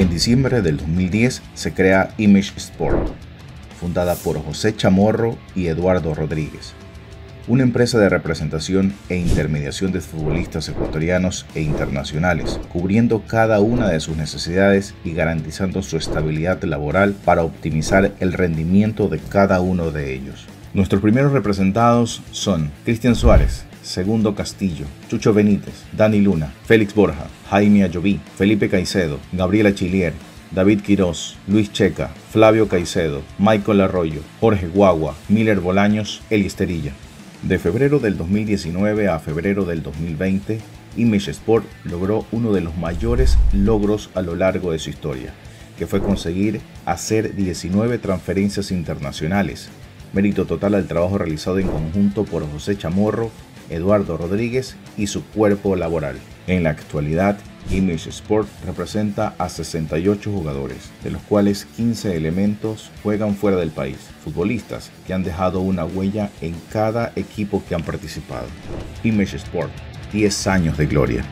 En diciembre del 2010 se crea Image Sport, fundada por José Chamorro y Eduardo Rodríguez, una empresa de representación e intermediación de futbolistas ecuatorianos e internacionales, cubriendo cada una de sus necesidades y garantizando su estabilidad laboral para optimizar el rendimiento de cada uno de ellos. Nuestros primeros representados son Cristian Suárez, Segundo Castillo, Chucho Benítez, Dani Luna, Félix Borja, Jaime Ayoví, Felipe Caicedo, Gabriela Chilier, David Quirós, Luis Checa, Flavio Caicedo, Michael Arroyo, Jorge Guagua, Miller Bolaños, Esterilla. De febrero del 2019 a febrero del 2020, Image Sport logró uno de los mayores logros a lo largo de su historia, que fue conseguir hacer 19 transferencias internacionales, mérito total al trabajo realizado en conjunto por José Chamorro, Eduardo Rodríguez y su cuerpo laboral. En la actualidad, Image Sport representa a 68 jugadores, de los cuales 15 elementos juegan fuera del país, futbolistas que han dejado una huella en cada equipo que han participado. Image Sport, 10 años de gloria.